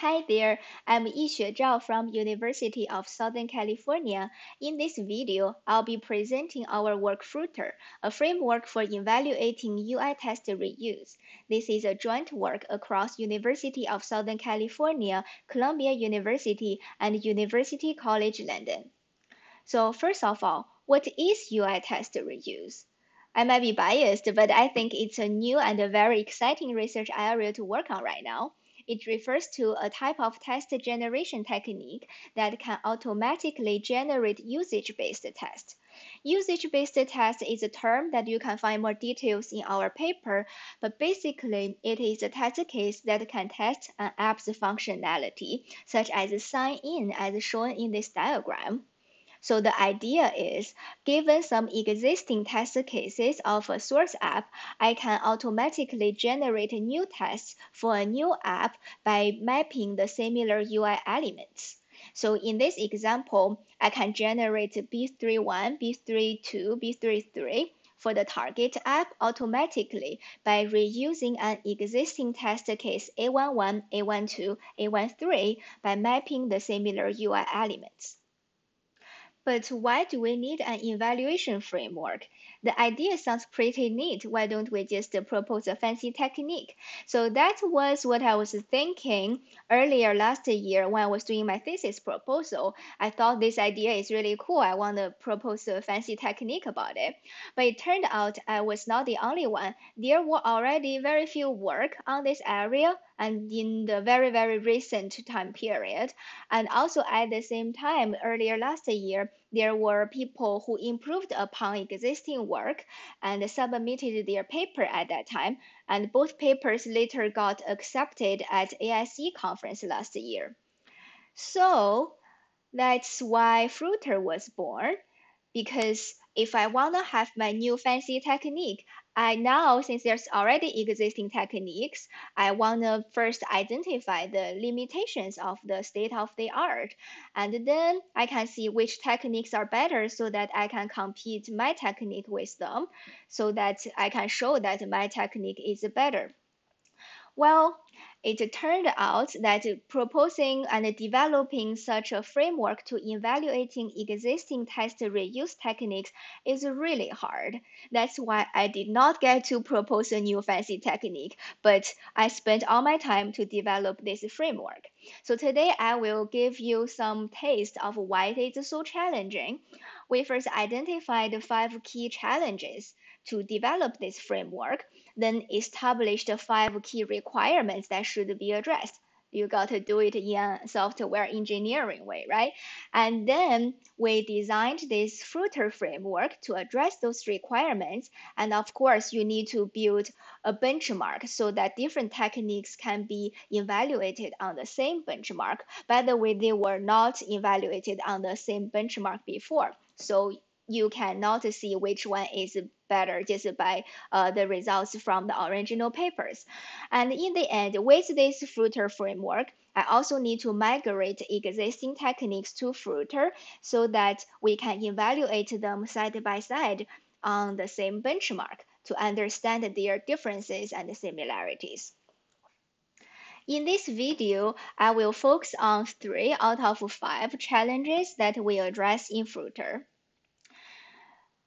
Hi there, I'm Yixue Zhao from University of Southern California. In this video, I'll be presenting our work Fruiter, a framework for evaluating UI test reuse. This is a joint work across University of Southern California, Columbia University, and University College London. So first of all, what is UI test reuse? I might be biased, but I think it's a new and a very exciting research area to work on right now. It refers to a type of test generation technique that can automatically generate usage-based tests. Usage-based test is a term that you can find more details in our paper, but basically it is a test case that can test an app's functionality, such as sign in as shown in this diagram. So the idea is, given some existing test cases of a source app, I can automatically generate new tests for a new app by mapping the similar UI elements. So in this example, I can generate B31, B32, B33 for the target app automatically by reusing an existing test case A11, A12, A13 by mapping the similar UI elements. But why do we need an evaluation framework? The idea sounds pretty neat. Why don't we just propose a fancy technique? So that was what I was thinking earlier last year when I was doing my thesis proposal. I thought this idea is really cool. I want to propose a fancy technique about it. But it turned out I was not the only one. There were already very few work on this area and in the very, very recent time period. And also at the same time, earlier last year, there were people who improved upon existing work and submitted their paper at that time. And both papers later got accepted at ASE conference last year. So that's why Fruiter was born because if I want to have my new fancy technique, I now, since there's already existing techniques, I want to first identify the limitations of the state of the art. And then I can see which techniques are better so that I can compete my technique with them so that I can show that my technique is better. Well, it turned out that proposing and developing such a framework to evaluating existing test reuse techniques is really hard. That's why I did not get to propose a new fancy technique, but I spent all my time to develop this framework. So today I will give you some taste of why it is so challenging. We first identified five key challenges to develop this framework, then establish the five key requirements that should be addressed. You got to do it in a software engineering way, right? And then we designed this Fruiter framework to address those requirements. And of course, you need to build a benchmark so that different techniques can be evaluated on the same benchmark. By the way, they were not evaluated on the same benchmark before. So you cannot see which one is better just by uh, the results from the original papers. And in the end, with this Fruiter framework, I also need to migrate existing techniques to Fruiter so that we can evaluate them side by side on the same benchmark to understand their differences and similarities. In this video, I will focus on three out of five challenges that we address in Fruiter.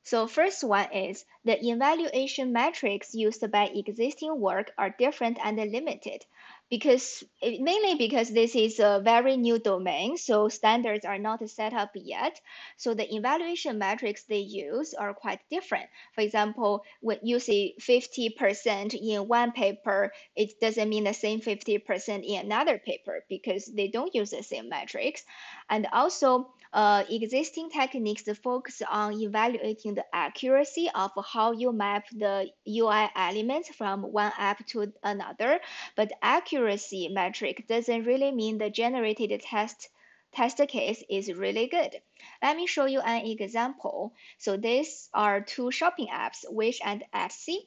So first one is the evaluation metrics used by existing work are different and limited because eh, mainly because this is a very new domain, so standards are not set up yet. So the evaluation metrics they use are quite different. For example, when you see 50% in one paper, it doesn't mean the same 50% in another paper because they don't use the same metrics. And also, uh, existing techniques focus on evaluating the accuracy of how you map the UI elements from one app to another, but accuracy metric doesn't really mean the generated test test case is really good. Let me show you an example. So these are two shopping apps, Wish and Etsy.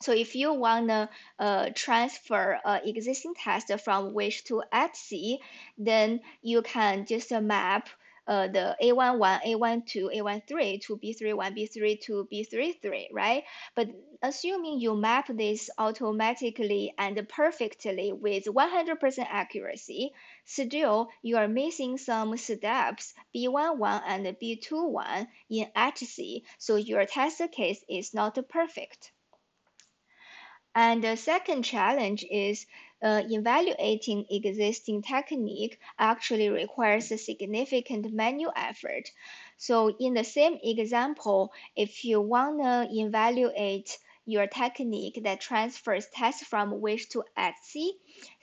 So if you want to uh, transfer uh, existing test from Wish to Etsy, then you can just map uh, the A11, A12, A13 to B31, B32, B33, right? But assuming you map this automatically and perfectly with 100% accuracy, still you are missing some steps B11 and B21 in Etsy, so your test case is not perfect. And the second challenge is uh, evaluating existing technique actually requires a significant manual effort. So in the same example, if you want to evaluate your technique that transfers tests from wish to Etsy,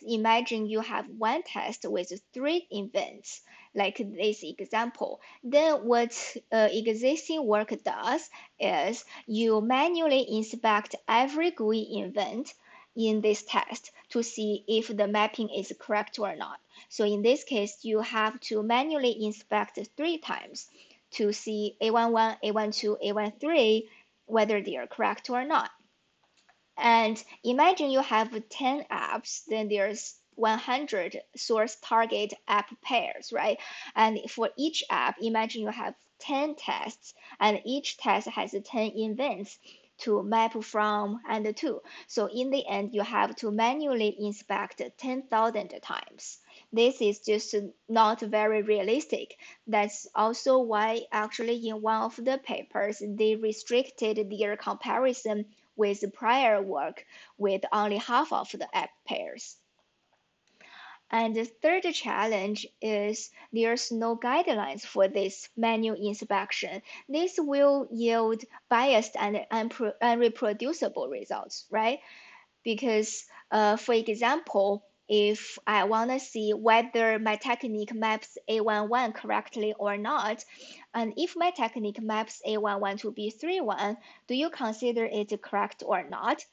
imagine you have one test with three events like this example, then what uh, existing work does is you manually inspect every GUI event in this test to see if the mapping is correct or not. So in this case, you have to manually inspect three times to see A11, A12, A13, whether they are correct or not. And imagine you have 10 apps, then there's 100 source target app pairs, right? And for each app, imagine you have 10 tests, and each test has 10 events to map from and to. So in the end, you have to manually inspect 10,000 times. This is just not very realistic. That's also why actually in one of the papers, they restricted their comparison with prior work with only half of the app pairs. And the third challenge is there's no guidelines for this manual inspection. This will yield biased and unreproducible results, right? Because, uh, for example, if I want to see whether my technique maps A11 correctly or not, and if my technique maps A11 to B31, do you consider it correct or not?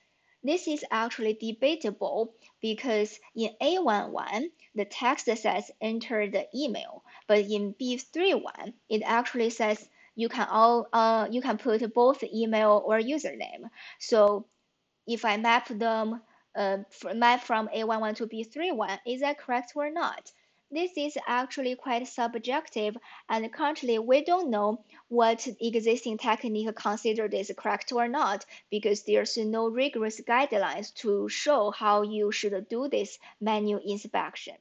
This is actually debatable because in A11, the text says enter the email, but in B31, it actually says you can all uh, you can put both email or username. So if I map them uh, map from A11 to B31, is that correct or not? This is actually quite subjective, and currently we don't know what existing technique considered is correct or not because there's no rigorous guidelines to show how you should do this manual inspection.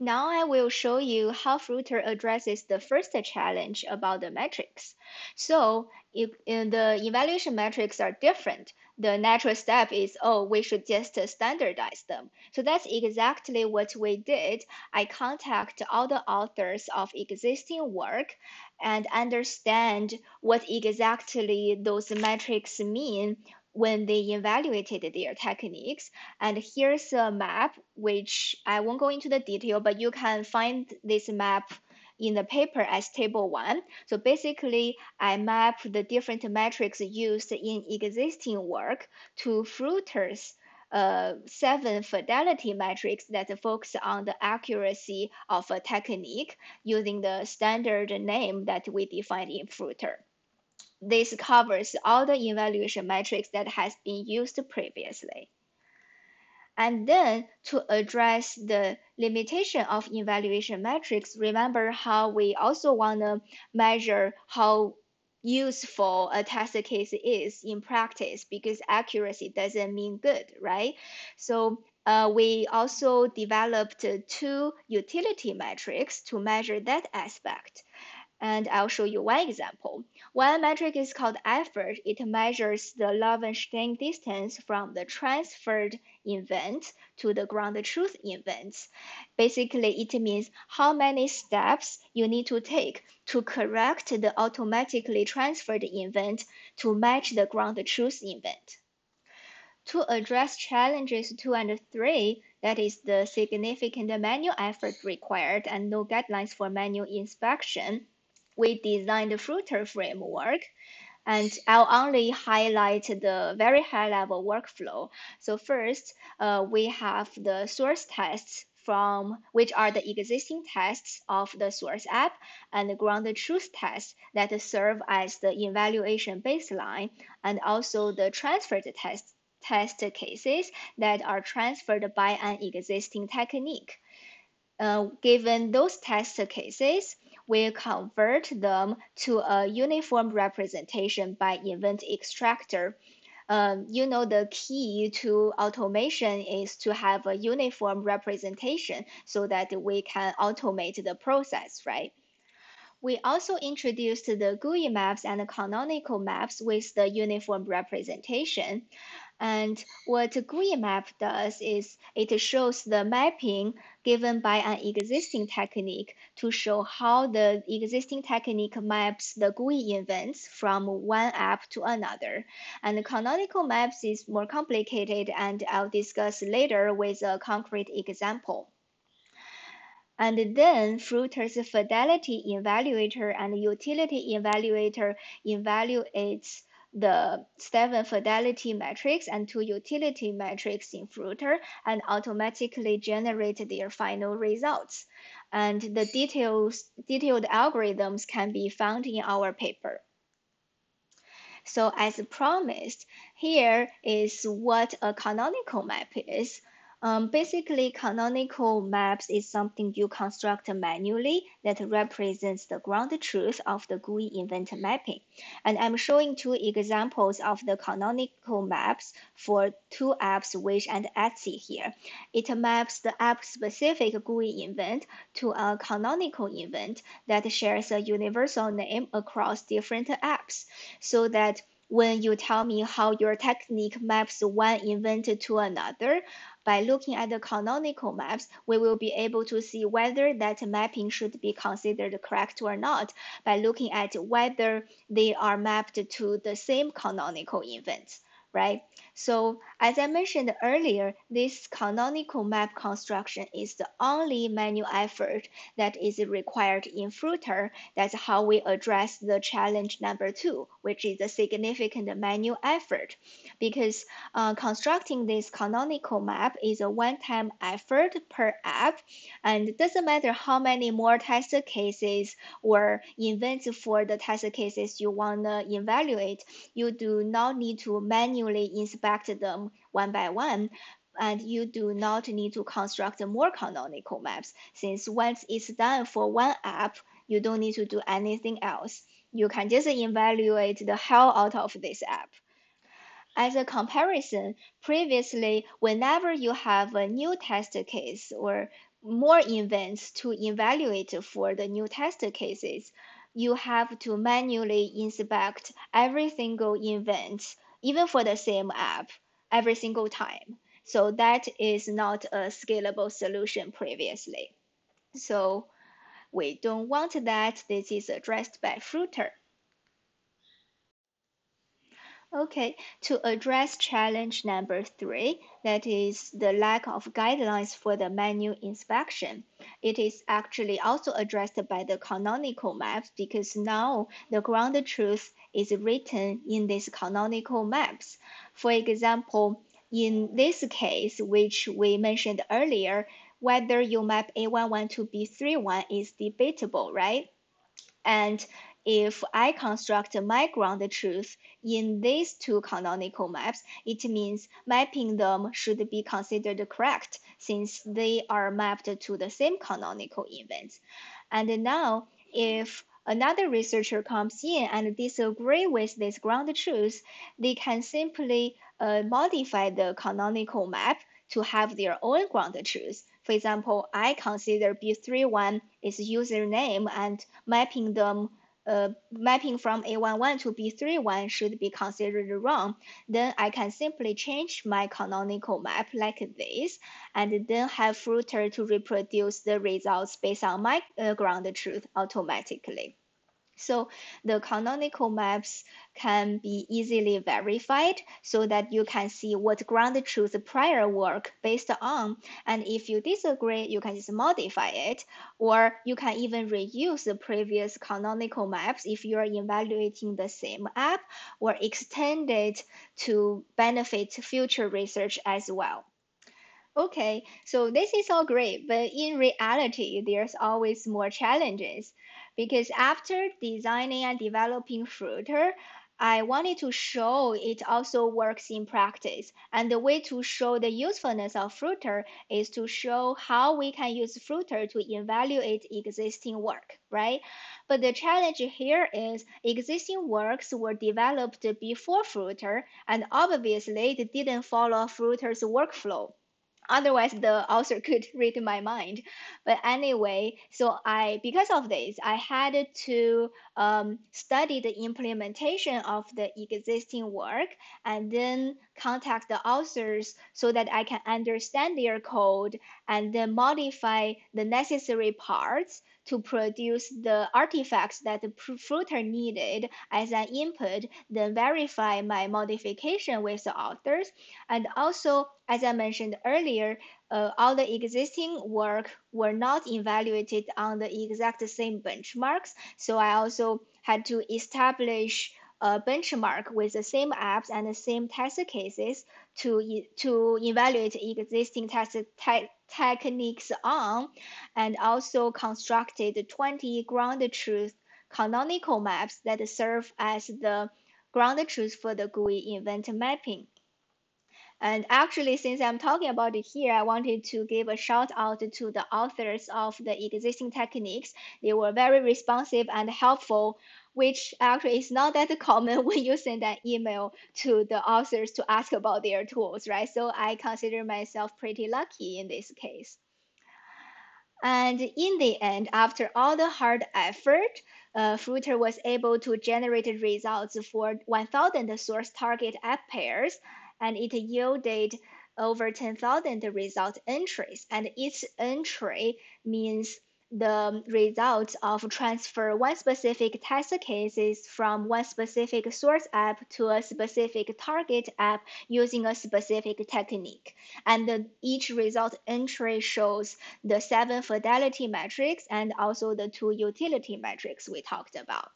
Now I will show you how Fruiter addresses the first challenge about the metrics. So if, the evaluation metrics are different, the natural step is, oh, we should just standardize them. So that's exactly what we did. I contact all the authors of existing work and understand what exactly those metrics mean when they evaluated their techniques. And here's a map, which I won't go into the detail, but you can find this map in the paper as table one. So basically, I map the different metrics used in existing work to Fruiter's uh, seven fidelity metrics that focus on the accuracy of a technique using the standard name that we defined in Fruiter. This covers all the evaluation metrics that has been used previously. And then to address the limitation of evaluation metrics, remember how we also want to measure how useful a test case is in practice because accuracy doesn't mean good, right? So uh, we also developed two utility metrics to measure that aspect. And I'll show you one example. One metric is called effort. It measures the Levenshtein distance from the transferred event to the ground truth events. Basically, it means how many steps you need to take to correct the automatically transferred event to match the ground truth event. To address challenges two and three, that is the significant manual effort required and no guidelines for manual inspection, we designed the Fruiter framework. And I'll only highlight the very high level workflow. So first, uh, we have the source tests from which are the existing tests of the source app and the ground truth tests that serve as the evaluation baseline and also the transferred test test cases that are transferred by an existing technique. Uh, given those test cases, we convert them to a uniform representation by event extractor. Um, you know, the key to automation is to have a uniform representation so that we can automate the process, right? We also introduced the GUI maps and the canonical maps with the uniform representation. And what GUI map does is it shows the mapping given by an existing technique to show how the existing technique maps the GUI events from one app to another. And canonical maps is more complicated and I'll discuss later with a concrete example. And then Fruiter's fidelity evaluator and utility evaluator evaluates the seven fidelity metrics and two utility metrics in Fruiter and automatically generate their final results. And the details, detailed algorithms can be found in our paper. So as promised, here is what a canonical map is. Um, basically, canonical maps is something you construct manually that represents the ground truth of the GUI event mapping. And I'm showing two examples of the canonical maps for two apps, Wish and Etsy here. It maps the app-specific GUI event to a canonical event that shares a universal name across different apps so that when you tell me how your technique maps one event to another, by looking at the canonical maps, we will be able to see whether that mapping should be considered correct or not. By looking at whether they are mapped to the same canonical events right? So as I mentioned earlier, this canonical map construction is the only manual effort that is required in Fruiter. That's how we address the challenge number two, which is a significant manual effort. Because uh, constructing this canonical map is a one-time effort per app, and it doesn't matter how many more test cases or events for the test cases you want to evaluate, you do not need to manually manually inspect them one by one, and you do not need to construct more canonical maps since once it's done for one app, you don't need to do anything else. You can just evaluate the hell out of this app. As a comparison, previously, whenever you have a new test case or more events to evaluate for the new test cases, you have to manually inspect every single event even for the same app every single time. So that is not a scalable solution previously. So we don't want that. This is addressed by Fruiter. Okay, to address challenge number three, that is the lack of guidelines for the manual inspection. It is actually also addressed by the canonical maps because now the ground truth is written in these canonical maps. For example, in this case, which we mentioned earlier, whether you map A11 to B31 is debatable, right? And if I construct my ground truth in these two canonical maps, it means mapping them should be considered correct since they are mapped to the same canonical events. And now, if another researcher comes in and disagree with this ground truth, they can simply uh, modify the canonical map to have their own ground truth. For example, I consider B31 is username and mapping them uh, mapping from A11 to B31 should be considered wrong, then I can simply change my canonical map like this, and then have Fruiter to reproduce the results based on my uh, ground truth automatically. So the canonical maps can be easily verified so that you can see what ground truth prior work based on. And if you disagree, you can just modify it, or you can even reuse the previous canonical maps if you're evaluating the same app or extend it to benefit future research as well. Okay, so this is all great, but in reality, there's always more challenges because after designing and developing Fruiter, I wanted to show it also works in practice. And the way to show the usefulness of Fruiter is to show how we can use Fruiter to evaluate existing work, right? But the challenge here is existing works were developed before Fruiter, and obviously they didn't follow Fruiter's workflow otherwise the author could read my mind. But anyway so i because of this i had to um, study the implementation of the existing work and then contact the authors so that i can understand their code and then modify the necessary parts to produce the artifacts that the fruiter needed as an input, then verify my modification with the authors. And also, as I mentioned earlier, uh, all the existing work were not evaluated on the exact same benchmarks. So I also had to establish a benchmark with the same apps and the same test cases to, to evaluate existing test te techniques on, and also constructed 20 ground truth canonical maps that serve as the ground truth for the GUI event mapping. And actually, since I'm talking about it here, I wanted to give a shout out to the authors of the existing techniques. They were very responsive and helpful, which actually is not that common when you send an email to the authors to ask about their tools, right? So I consider myself pretty lucky in this case. And in the end, after all the hard effort, uh, Fruiter was able to generate results for 1,000 source target app pairs and it yielded over 10,000 result entries. And each entry means the results of transfer one specific test cases from one specific source app to a specific target app using a specific technique. And each result entry shows the seven fidelity metrics and also the two utility metrics we talked about.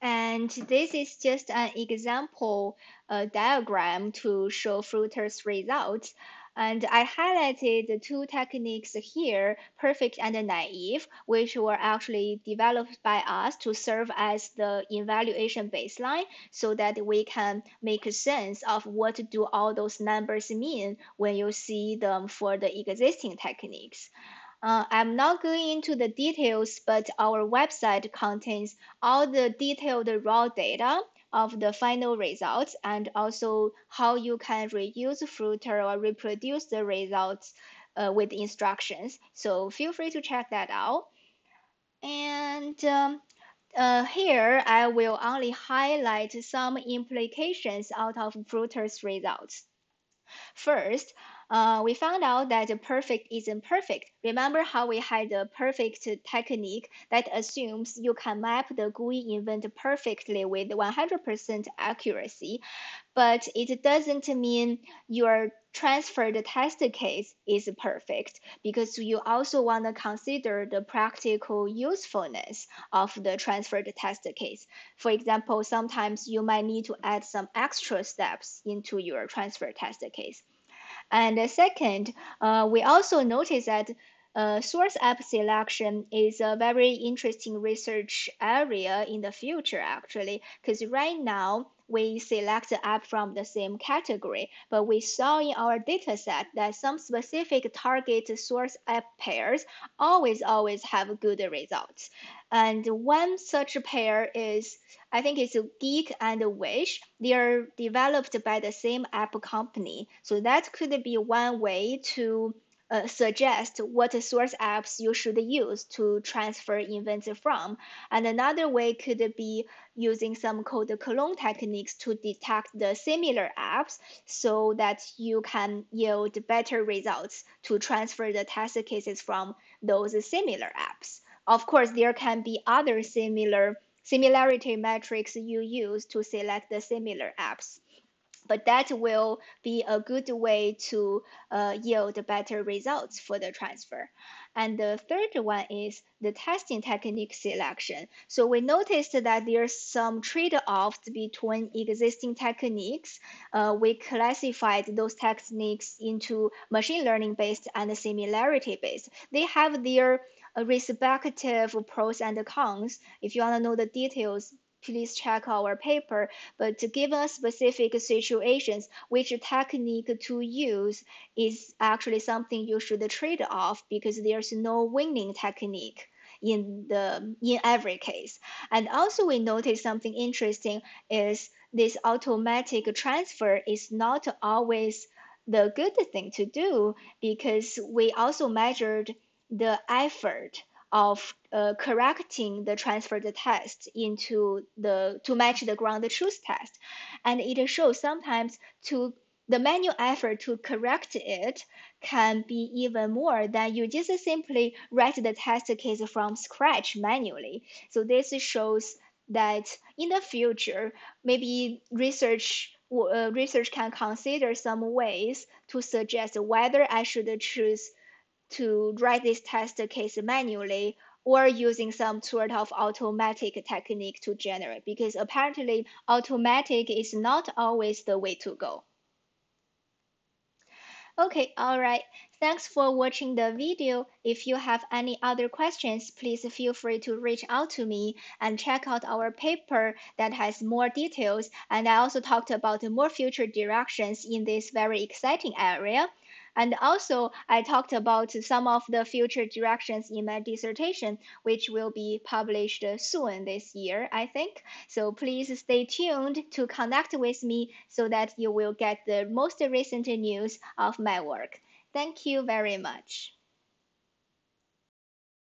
And this is just an example uh, diagram to show Fruiter's results. And I highlighted the two techniques here, perfect and naive, which were actually developed by us to serve as the evaluation baseline so that we can make sense of what do all those numbers mean when you see them for the existing techniques. Uh, I'm not going into the details, but our website contains all the detailed raw data of the final results and also how you can reuse Fruiter or reproduce the results uh, with instructions. So feel free to check that out. And um, uh, here, I will only highlight some implications out of Fruiter's results. First, uh, we found out that the perfect isn't perfect. Remember how we had the perfect technique that assumes you can map the GUI event perfectly with 100% accuracy, but it doesn't mean your transferred test case is perfect because you also want to consider the practical usefulness of the transferred test case. For example, sometimes you might need to add some extra steps into your transfer test case. And second, uh, we also noticed that uh, source app selection is a very interesting research area in the future, actually, because right now we select the app from the same category, but we saw in our dataset that some specific target source app pairs always, always have good results. And one such pair is, I think it's Geek and Wish. They are developed by the same app company. So that could be one way to uh, suggest what source apps you should use to transfer events from. And another way could be using some code clone techniques to detect the similar apps so that you can yield better results to transfer the test cases from those similar apps. Of course, there can be other similar similarity metrics you use to select the similar apps but that will be a good way to uh, yield better results for the transfer. And the third one is the testing technique selection. So we noticed that there's some trade-offs between existing techniques. Uh, we classified those techniques into machine learning based and similarity based. They have their respective pros and cons. If you want to know the details, please check our paper. But to give given specific situations, which technique to use is actually something you should trade off because there's no winning technique in the in every case. And also we noticed something interesting is this automatic transfer is not always the good thing to do because we also measured the effort of uh, correcting the transferred test into the to match the ground truth test and it shows sometimes to the manual effort to correct it can be even more than you just simply write the test case from scratch manually. So this shows that in the future, maybe research uh, research can consider some ways to suggest whether I should choose to write this test case manually or using some sort of automatic technique to generate because apparently automatic is not always the way to go. Okay, alright. Thanks for watching the video. If you have any other questions, please feel free to reach out to me and check out our paper that has more details. And I also talked about more future directions in this very exciting area. And also, I talked about some of the future directions in my dissertation, which will be published soon this year, I think. So please stay tuned to connect with me so that you will get the most recent news of my work. Thank you very much.